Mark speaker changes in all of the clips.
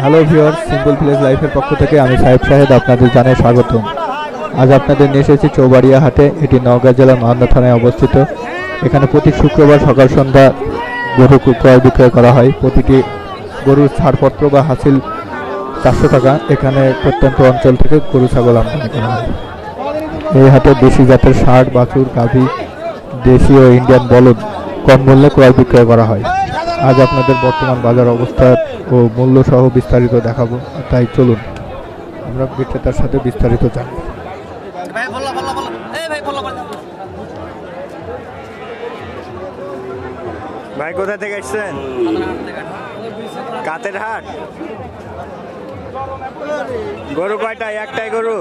Speaker 1: Hello viewer simple place লাইফের পক্ষ থেকে আমি সাহেব সাহেদ আপনাদের জানাই স্বাগত আজ আপনাদের নিয়ে এসেছি চৌবাড়িয়া হাটে এটি নওগাঁ জেলার মান্দা থানায় অবস্থিত। এখানে প্রতি শুক্রবার সকাল সন্ধ্যা গরু ক্রয় বিক্রয় করা হয়। প্রতিটি গরুর ছাড়পত্র বা হাসিল চারশো টাকা। এখানে প্রত্যন্ত অঞ্চল থেকে গরু, ছাগল আমদানি করা হয়। এই হাটে দেশি জাতের ষাট বাছুর, গাভী দেশি ও ইন্ডিয়ান বলদ কম মূল্যে ক্রয় বিক্রয় করা হয়। আজ আপনাদের বর্তমান বাজার অবস্থা ও মূল্য সহ বিস্তারিত দেখাবো। তাই চলুন আমরা বিক্রেতার সাথে বিস্তারিত
Speaker 2: বললা ভাই
Speaker 3: কোথা থেকে এসছেন? কাতের হাট? গরু কয়টা? একটাই গরু?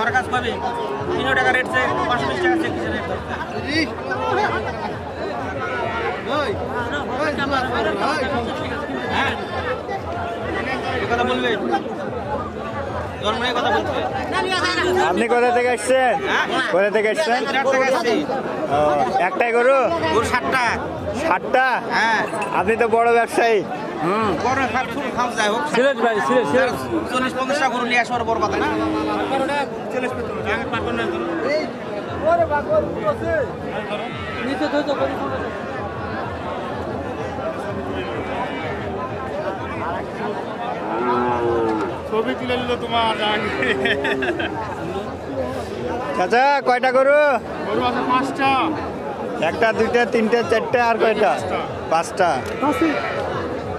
Speaker 2: সরকার পাবে তিনশো টাকা রেট সে পাঁচশো বিশ টাকা হ্যাঁ কথা বলবে
Speaker 3: আপনি কোথা থেকে এসছেন কোথা থেকে এসছেন একটাই গরু
Speaker 2: ষাটটা
Speaker 3: ষাটটা
Speaker 2: হ্যাঁ
Speaker 3: আপনি তো বড় ব্যবসায়ী
Speaker 2: হুম। যাই হোক ভাই সিলেট সিলেট। চল্লিশ পঞ্চাশটা গরু নিয়ে আসার বড় কথা না?
Speaker 4: ছবি তুলে নিল তোমার
Speaker 3: চাচা কয়টা গরু?
Speaker 4: গরু আছে পাঁচটা।
Speaker 3: একটা দুইটা তিনটা চারটা আর কয়টা? পাঁচটা।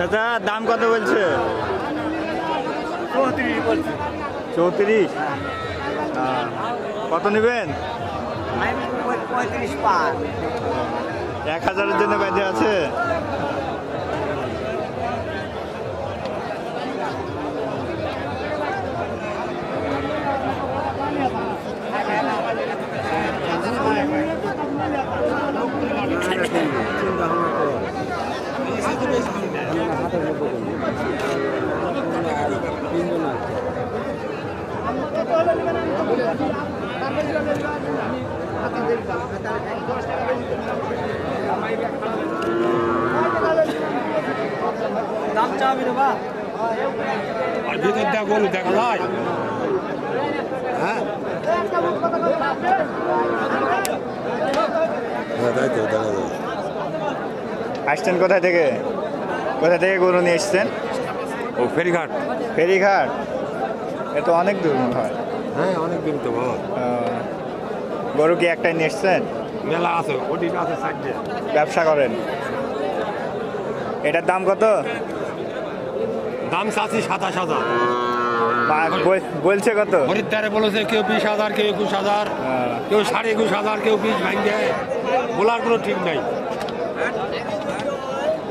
Speaker 3: চাচা দাম কত বলছে?
Speaker 4: চৌত্রিশ
Speaker 3: কত নেবেন? এক হাজারের জন্য বেঁধে আছে।
Speaker 4: দেখা যায়
Speaker 3: আসছেন কোথা থেকে? কোথা থেকে গরু নিয়ে এসছেন?
Speaker 4: ও ফেরিঘাট।
Speaker 3: ফেরিঘাট? এ তো অনেক দূর হয়।
Speaker 4: হ্যাঁ অনেক দিন তো বাবা।
Speaker 3: গরু কি একটাই নিয়ে এসছেন?
Speaker 4: মেলা আছে ওদিকে আছে
Speaker 3: ব্যবসা করেন। এটার দাম কত?
Speaker 4: দাম চাচ্ছি সাতাশ হাজার।
Speaker 3: বলছে কত?
Speaker 4: খরিদ্দারে বলেছে কেউ বিশ হাজার কেউ একুশ হাজার কেউ সাড়ে একুশ হাজার কেউ বিশ ভাঙে বলার কোনো ঠিক নাই।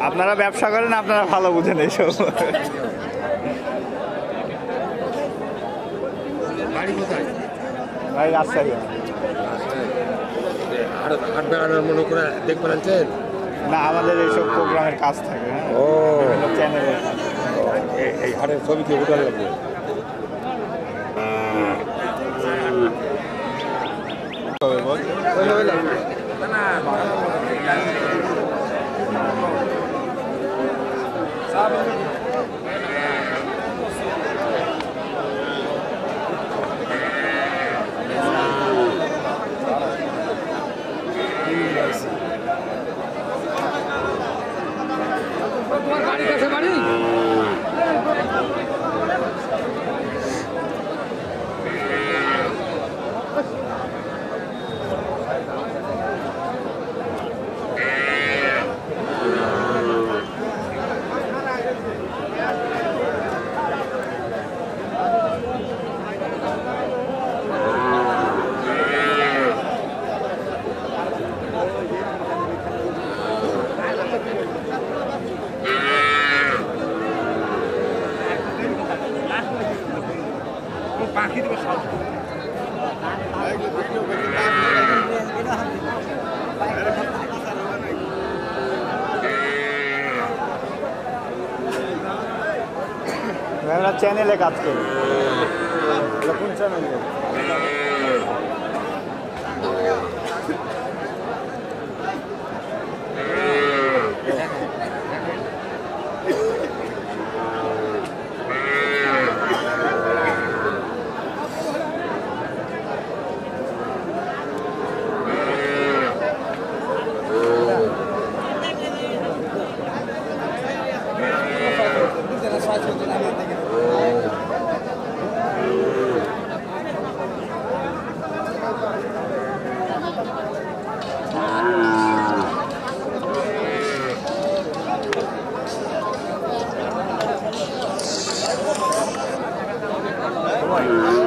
Speaker 3: আপনারা ব্যবসা করেন আপনারা ভালো বুঝেন এইসব। ভাই রাজশাহী।
Speaker 4: মনে করে দেখবেন
Speaker 3: না আমাদের এইসব প্রোগ্রামের কাজ থাকে হ্যাঁ?
Speaker 4: ও।
Speaker 3: চ্যানেলে
Speaker 4: এই হাটের ছবিতে উঠালে লাগবে না বাকি দেবে সব
Speaker 3: চ্যানেলে কাজ করি। কোন চ্যানেলে? play.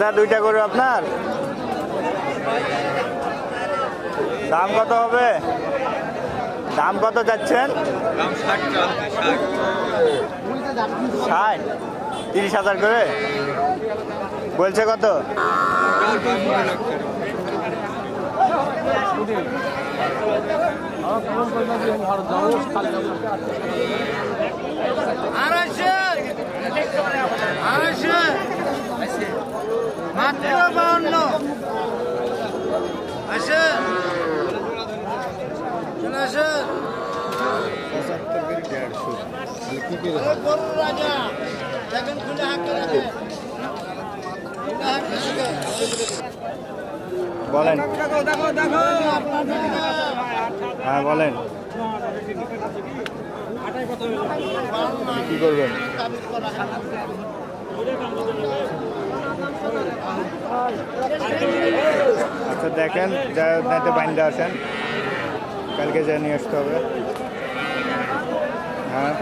Speaker 3: চাচা দুইটা গরু আপনার? দাম কত হবে? দাম কত যাচ্ছেন ষাট? তিরিশ হাজার করে? বলছে কত?
Speaker 2: আড়াইশো। আড়াইশো। মাত্র বাউন্ন আসে। চলে আসে।
Speaker 3: বলেন। হ্যাঁ বলেন। কি করবেন? আচ্ছা দেখেন যা নাইতে বাইন্দা আসেন কালকে যা নিয়ে আসতে হবে। হ্যাঁ।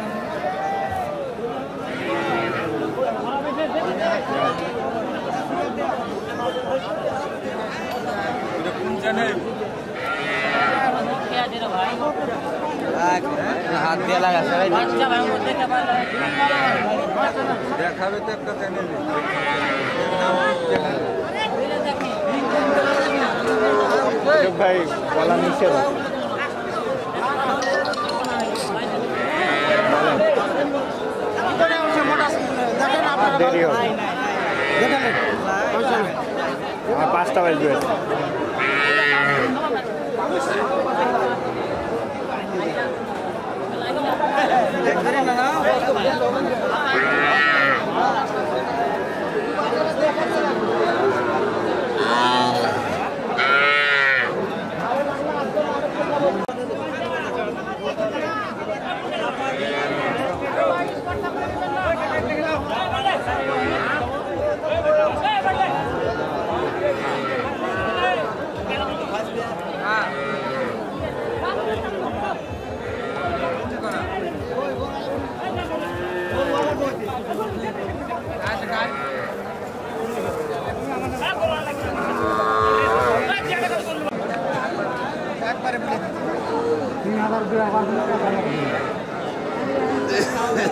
Speaker 2: হাত দিয়ে লাগা সবাই
Speaker 3: সুযোগ ভাই বলা নিষেধ আছে। আমার দেরি হবে আমার পাঁচটা বাজবে देख रहे हैं ना हाँ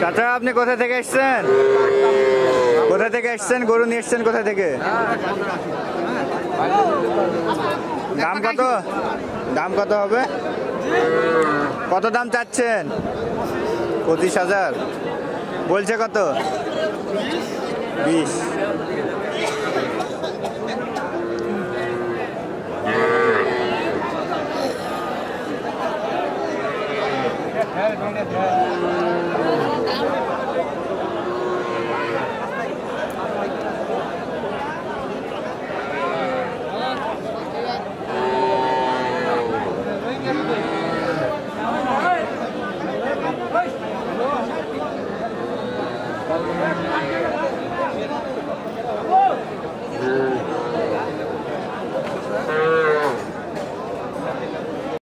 Speaker 3: চাচা, আপনি কোথা থেকে এসছেন? কোথা থেকে এসছেন? গরু নিয়ে এসছেন কোথা থেকে? দাম কত? দাম কত হবে? কত দাম চাচ্ছেন? পঁচিশ হাজার। বলছে কত? বিশ।
Speaker 2: হ্যাঁ